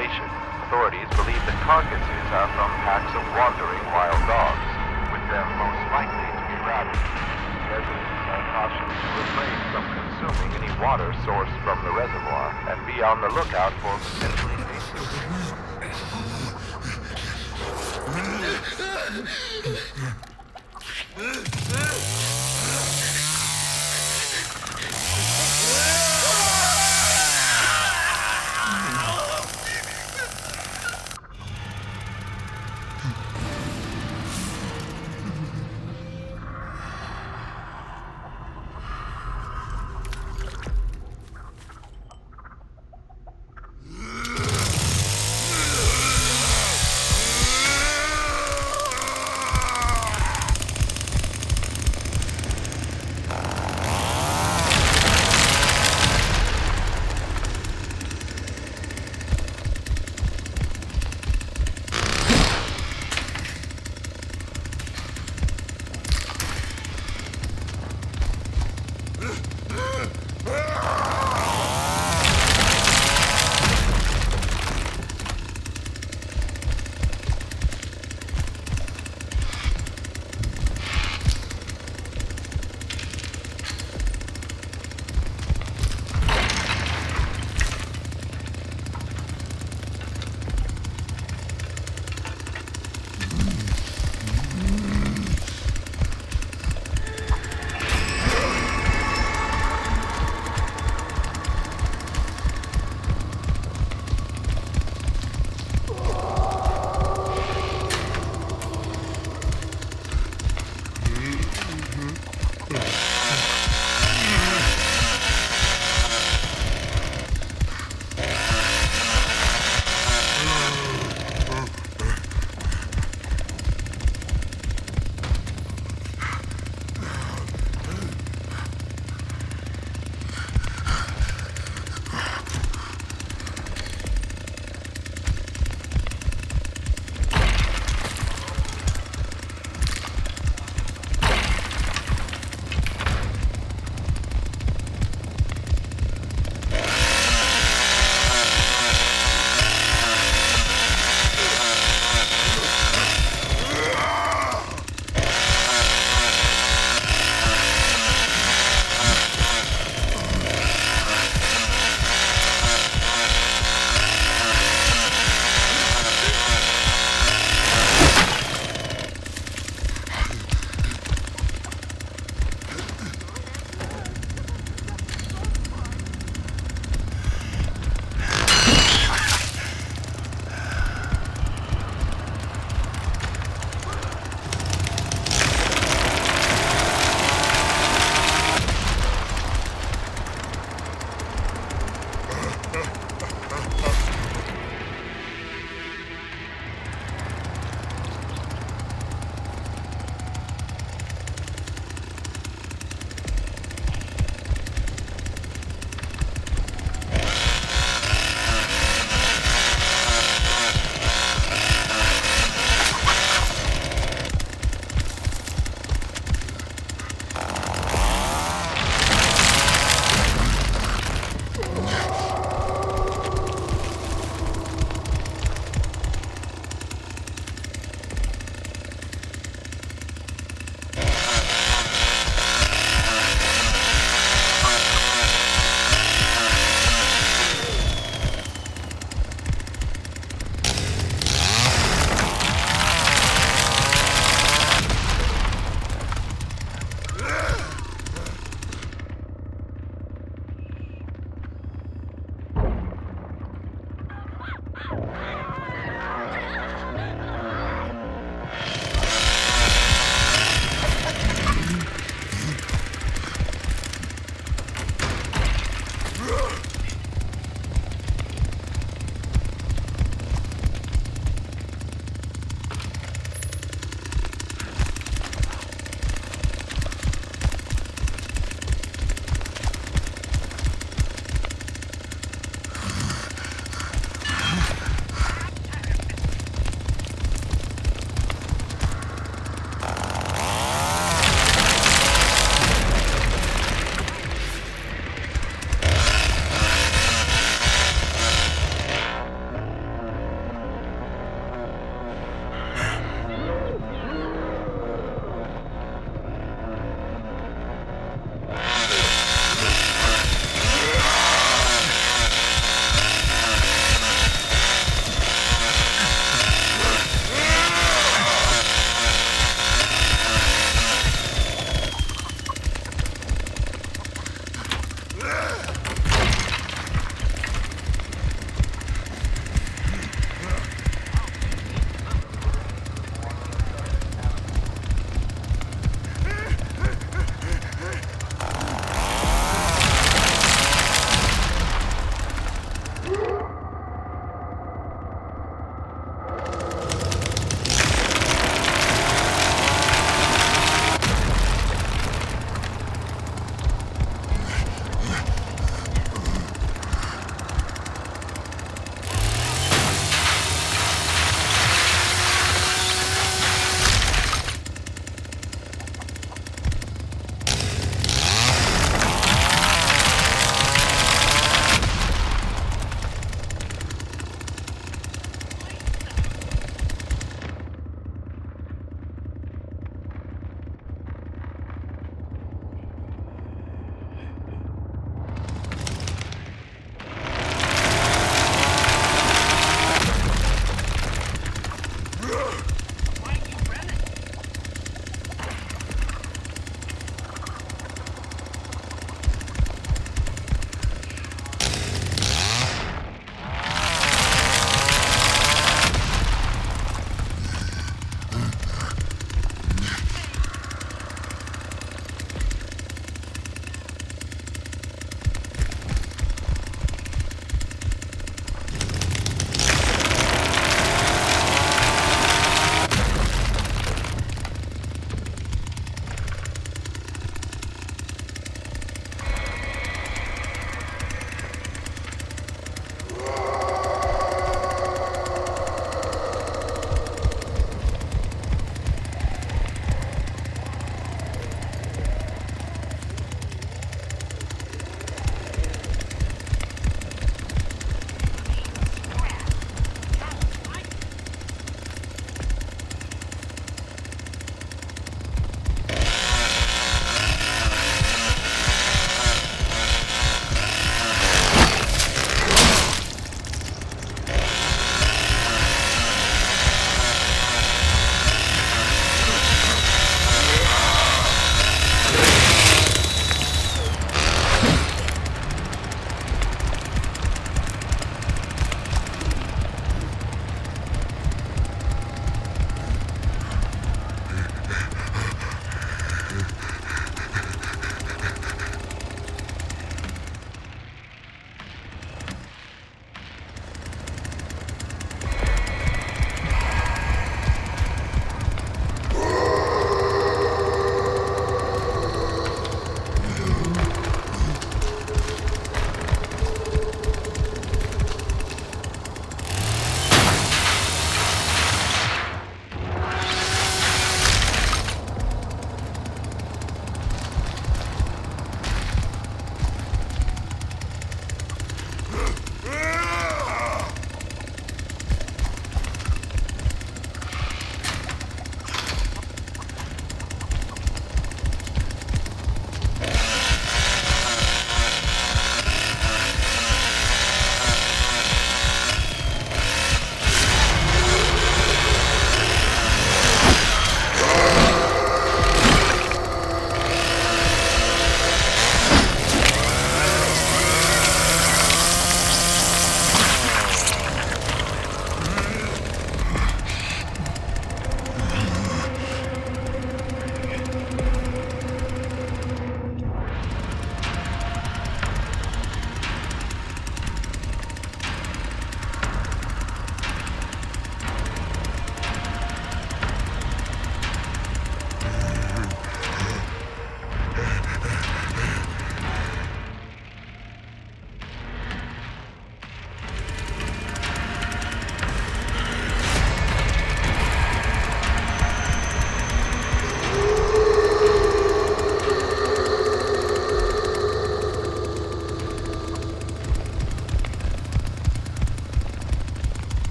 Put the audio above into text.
population. Authorities believe the carcasses are from packs of wandering wild dogs, with them most likely to be rabid. Residents are cautioned to refrain from consuming any water sourced from the reservoir and be on the lookout for potentially dangerous